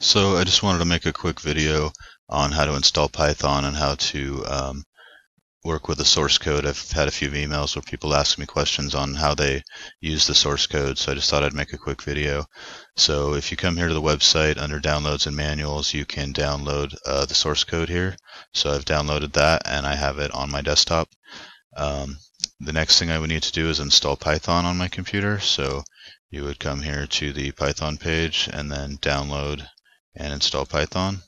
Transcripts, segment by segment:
So I just wanted to make a quick video on how to install Python and how to um, work with the source code. I've had a few emails where people ask me questions on how they use the source code, so I just thought I'd make a quick video. So if you come here to the website under downloads and manuals, you can download uh, the source code here. So I've downloaded that and I have it on my desktop. Um, the next thing I would need to do is install Python on my computer. So you would come here to the Python page and then download and install Python.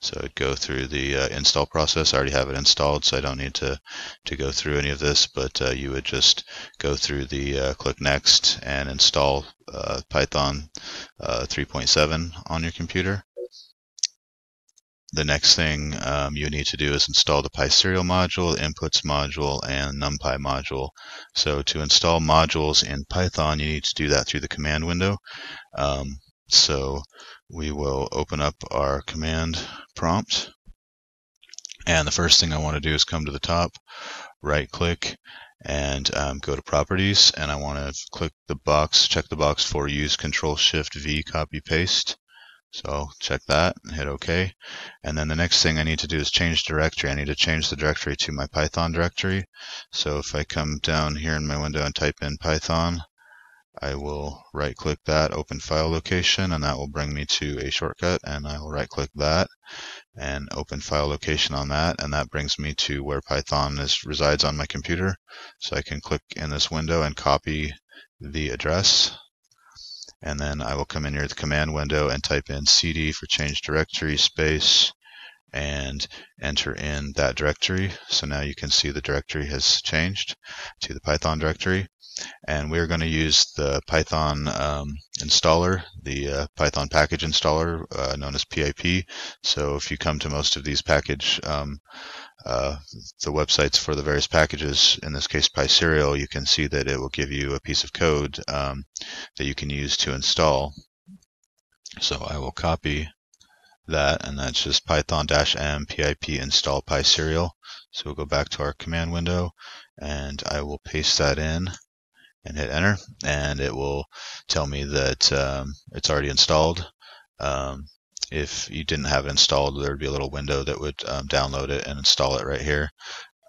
So go through the uh, install process. I already have it installed, so I don't need to, to go through any of this, but uh, you would just go through the uh, click Next and install uh, Python uh, 3.7 on your computer. The next thing um, you need to do is install the PySerial module, inputs module, and NumPy module. So to install modules in Python, you need to do that through the command window. Um, so we will open up our command prompt. And the first thing I want to do is come to the top, right click, and um, go to properties. And I want to click the box, check the box for use Control Shift V copy paste. So I'll check that and hit OK. And then the next thing I need to do is change directory. I need to change the directory to my Python directory. So if I come down here in my window and type in Python, I will right click that open file location and that will bring me to a shortcut and I will right click that and open file location on that and that brings me to where Python is resides on my computer. So I can click in this window and copy the address and then I will come in here the command window and type in cd for change directory space and enter in that directory. So now you can see the directory has changed to the Python directory and we're going to use the Python um, installer, the uh, Python package installer uh, known as PIP. So if you come to most of these package, um, uh, the websites for the various packages, in this case PySerial, you can see that it will give you a piece of code um, that you can use to install. So I will copy that, and that's just python-m pip install PySerial. So we'll go back to our command window, and I will paste that in and hit enter and it will tell me that um, it's already installed. Um, if you didn't have it installed, there would be a little window that would um, download it and install it right here.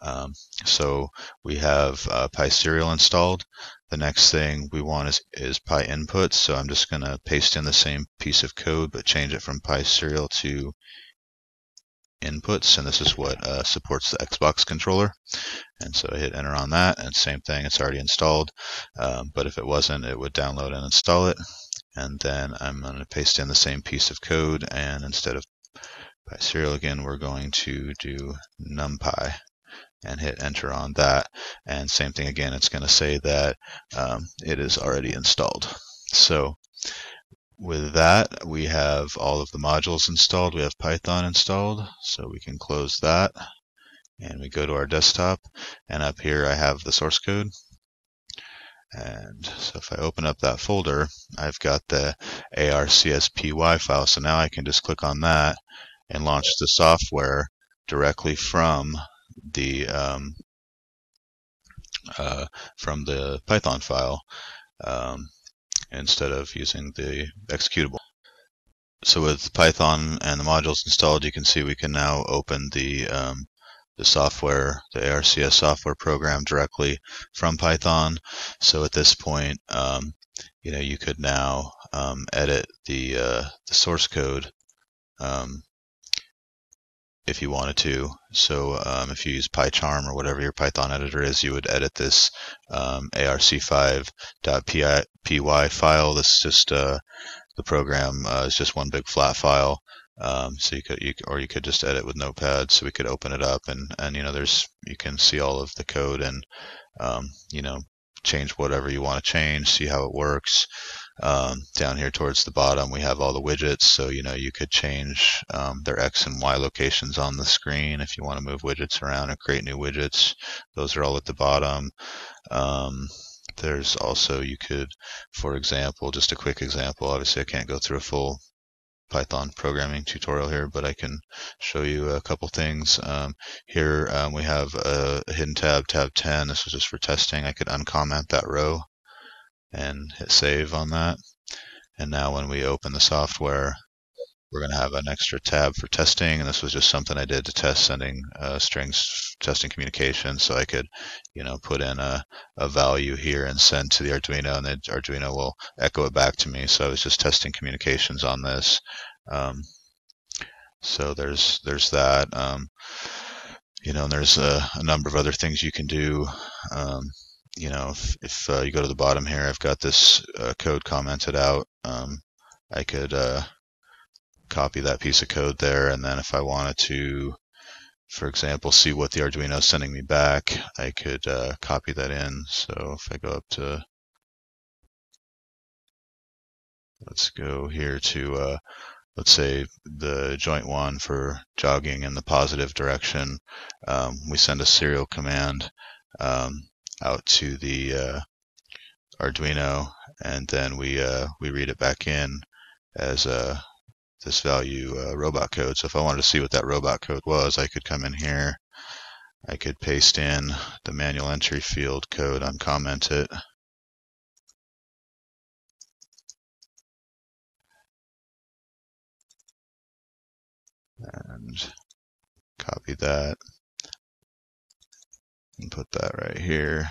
Um, so we have uh, PySerial installed. The next thing we want is, is PyInputs. So I'm just going to paste in the same piece of code, but change it from PySerial to inputs and this is what uh, supports the Xbox controller. And so I hit enter on that and same thing it's already installed. Um, but if it wasn't it would download and install it. And then I'm going to paste in the same piece of code and instead of PySerial again we're going to do NumPy and hit enter on that. And same thing again it's going to say that um, it is already installed. So with that, we have all of the modules installed. We have Python installed, so we can close that. And we go to our desktop, and up here I have the source code. And so if I open up that folder, I've got the ARCS.py file. So now I can just click on that and launch the software directly from the um, uh, from the Python file. Um, instead of using the executable. So with Python and the modules installed, you can see we can now open the um, the software, the ARCS software program directly from Python. So at this point, um, you know, you could now um, edit the uh, the source code um, if you wanted to. So um, if you use PyCharm or whatever your Python editor is, you would edit this um, ARCS.py file. This is just uh, the program uh, is just one big flat file. Um, so you could, you, or you could just edit with Notepad. So we could open it up, and and you know, there's you can see all of the code, and um, you know, change whatever you want to change, see how it works. Um, down here towards the bottom, we have all the widgets. So, you know, you could change um, their X and Y locations on the screen if you want to move widgets around and create new widgets. Those are all at the bottom. Um, there's also, you could, for example, just a quick example, obviously I can't go through a full Python programming tutorial here, but I can show you a couple things. Um, here um, we have a, hidden tab, tab 10. This was just for testing. I could uncomment that row and hit save on that. And now when we open the software, we're going to have an extra tab for testing. And this was just something I did to test sending uh, strings, testing communication. So I could, you know, put in a, a value here and send to the Arduino and the Arduino will echo it back to me. So I was just testing communications on this. Um, so there's there's that. Um, you know, and there's a, a, number of other things you can do. Um, you know, if, if uh, you go to the bottom here, I've got this uh, code commented out. Um, I could uh, copy that piece of code there, and then if I wanted to, for example, see what the Arduino is sending me back, I could uh, copy that in. So if I go up to, let's go here to, uh, let's say the joint one for jogging in the positive direction, um, we send a serial command. Um, out to the uh, Arduino, and then we uh, we read it back in as uh, this value uh, robot code. So if I wanted to see what that robot code was, I could come in here. I could paste in the manual entry field code, uncomment it. And copy that and put that right here.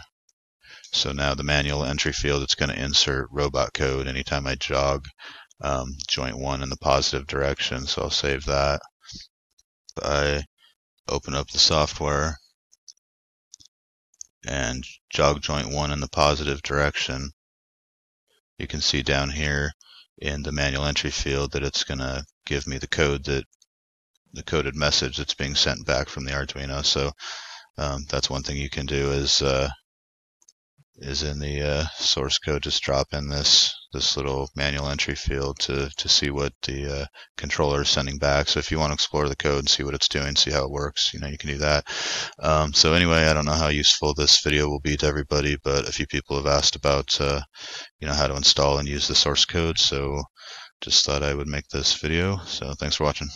So now the manual entry field, it's going to insert robot code anytime I jog um, joint 1 in the positive direction. So I'll save that. I open up the software and jog joint 1 in the positive direction. You can see down here in the manual entry field that it's going to give me the code that the coded message that's being sent back from the Arduino. So um, that's one thing you can do is uh, is in the uh, source code just drop in this this little manual entry field to to see what the uh, controller is sending back. So if you want to explore the code and see what it's doing, see how it works, you know you can do that. Um, so anyway, I don't know how useful this video will be to everybody, but a few people have asked about uh, you know how to install and use the source code. So just thought I would make this video. So thanks for watching.